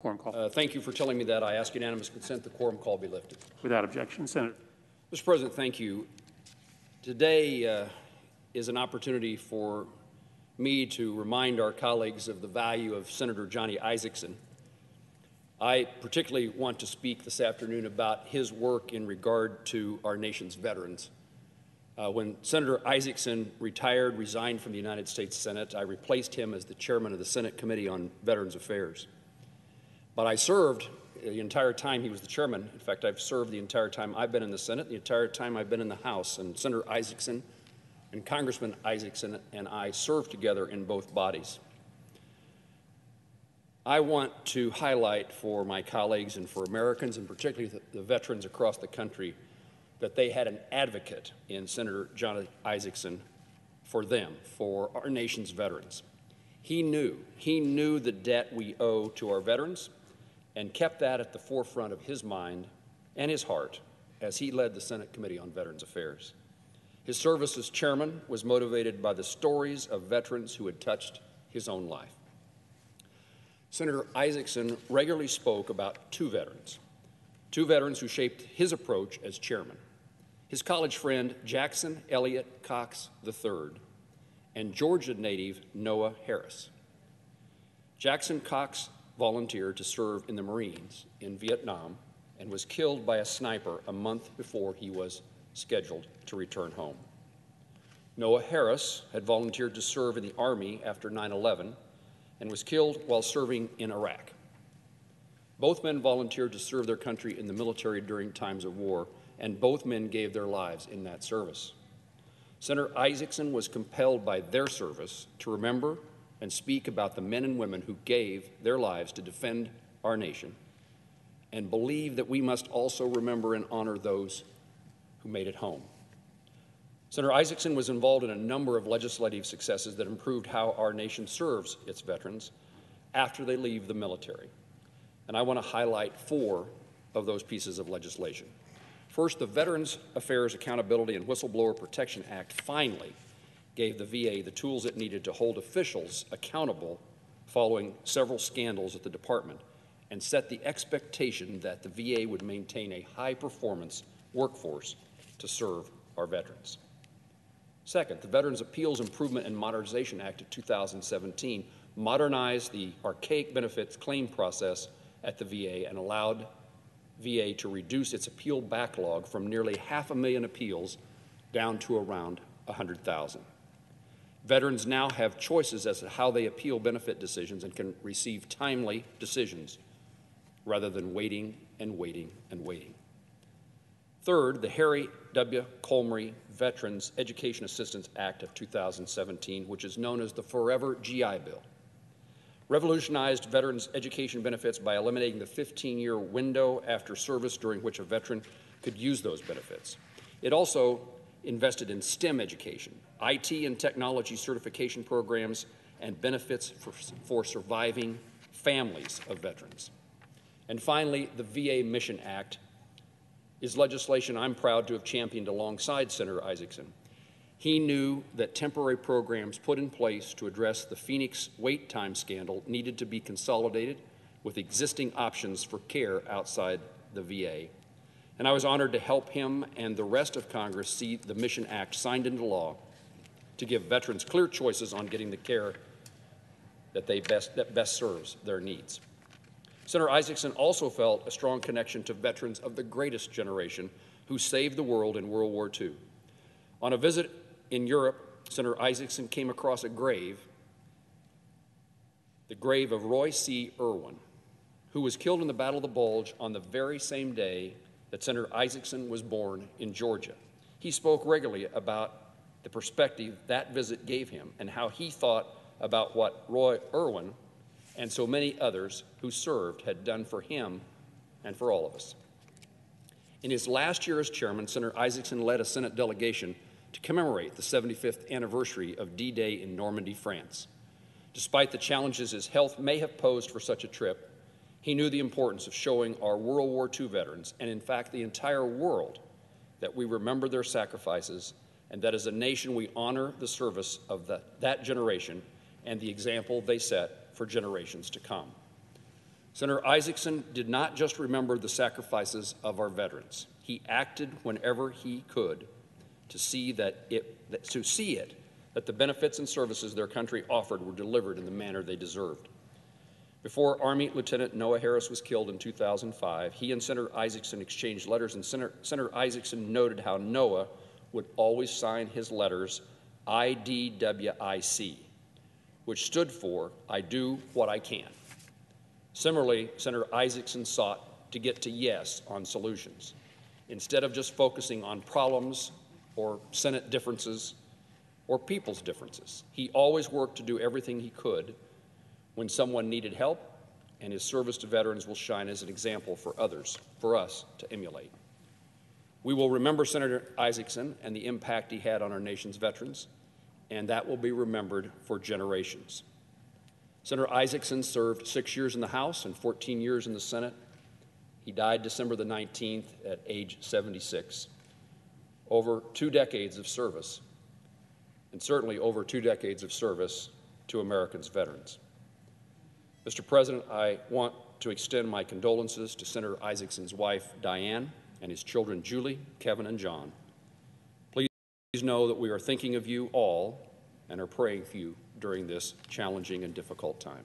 Quorum call. Uh, Thank you for telling me that. I ask unanimous consent the quorum call be lifted. Without objection, Senator. Mr. President, thank you. Today uh, is an opportunity for me to remind our colleagues of the value of Senator Johnny Isakson. I particularly want to speak this afternoon about his work in regard to our nation's veterans. Uh, when Senator Isakson retired, resigned from the United States Senate, I replaced him as the chairman of the Senate Committee on Veterans Affairs. But I served the entire time he was the chairman. In fact, I've served the entire time I've been in the Senate, the entire time I've been in the House. And Senator Isakson and Congressman Isakson and I served together in both bodies. I want to highlight for my colleagues and for Americans, and particularly the, veterans across the country, that they had an advocate in Senator John Isakson for them, for our nation's veterans. He knew, he knew the debt we owe to our veterans and kept that at the forefront of his mind and his heart as he led the Senate Committee on Veterans Affairs. His service as chairman was motivated by the stories of veterans who had touched his own life. Senator Isakson regularly spoke about two veterans, two veterans who shaped his approach as chairman his college friend Jackson Elliott Cox III and Georgia native Noah Harris. Jackson Cox volunteered to serve in the Marines in Vietnam and was killed by a sniper a month before he was scheduled to return home. Noah Harris had volunteered to serve in the Army after 9 11 and was killed while serving in Iraq. Both men volunteered to serve their country in the military during times of war, and both men gave their lives in that service. Senator Isakson was compelled by their service to remember and speak about the men and women who gave their lives to defend our nation and believe that we must also remember and honor those who made it home. Senator Isakson was involved in a number of legislative successes that improved how our nation serves its veterans after they leave the military. And I want to highlight four of those pieces of legislation. First, the Veterans Affairs Accountability and Whistleblower Protection Act finally gave the VA the tools it needed to hold officials accountable following several scandals at the department and set the expectation that the VA would maintain a high performance workforce to serve our veterans. Second, the Veterans Appeals Improvement and Modernization Act of 2017 modernized the archaic benefits claim process at the VA and allowed VA to reduce its appeal backlog from nearly half a million appeals down to around 100,000. Veterans now have choices as to how they appeal benefit decisions and can receive timely decisions rather than waiting and waiting and waiting. Third, the Harry W. Colmery Veterans Education Assistance Act of 2017, which is known as the Forever GI Bill, revolutionized veterans' education benefits by eliminating the 15 year window after service during which a veteran could use those benefits. It also invested in STEM education, IT and technology certification programs, and benefits for, for surviving families of veterans. And finally, the VA Mission Act is legislation I'm proud to have championed alongside Senator Isakson. He knew that temporary programs put in place to address the Phoenix wait time scandal needed to be consolidated with existing options for care outside the VA and I was honored to help him and the rest of Congress see the Mission Act signed into law to give veterans clear choices on getting the care that, they best, that best serves their needs. Senator Isakson also felt a strong connection to veterans of the greatest generation who saved the world in World War II. On a visit in Europe, Senator Isakson came across a grave, the grave of Roy C. Irwin, who was killed in the Battle of the Bulge on the very same day that Senator Isakson was born in Georgia. He spoke regularly about the perspective that visit gave him and how he thought about what Roy Irwin and so many others who served had done for him and for all of us. In his last year as chairman, Senator Isakson led a Senate delegation to commemorate the 75th anniversary of D Day in Normandy, France. Despite the challenges his health may have posed for such a trip, he knew the importance of showing our World War II veterans, and in fact the entire world, that we remember their sacrifices and that as a nation we honor the service of the, that generation and the example they set for generations to come. Senator Isakson did not just remember the sacrifices of our veterans. He acted whenever he could to see that it, that- to see it, that the benefits and services their country offered were delivered in the manner they deserved. Before Army Lieutenant Noah Harris was killed in 2005, he and Senator Isakson exchanged letters, and Senator, Senator Isakson noted how Noah would always sign his letters IDWIC, which stood for I do what I can. Similarly, Senator Isakson sought to get to yes on solutions. Instead of just focusing on problems or Senate differences or people's differences, he always worked to do everything he could when someone needed help, and his service to veterans will shine as an example for others, for us to emulate. We will remember Senator Isakson and the impact he had on our nation's veterans, and that will be remembered for generations. Senator Isakson served six years in the House and 14 years in the Senate. He died December the 19th at age 76. Over two decades of service, and certainly over two decades of service to Americans' veterans. Mr. President, I want to extend my condolences to Senator Isakson's wife, Diane, and his children, Julie, Kevin, and John. Please know that we are thinking of you all and are praying for you during this challenging and difficult time.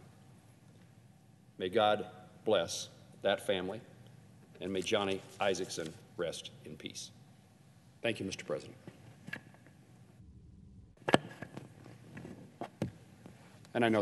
May God bless that family, and may Johnny Isakson rest in peace. Thank you, Mr. President. And I know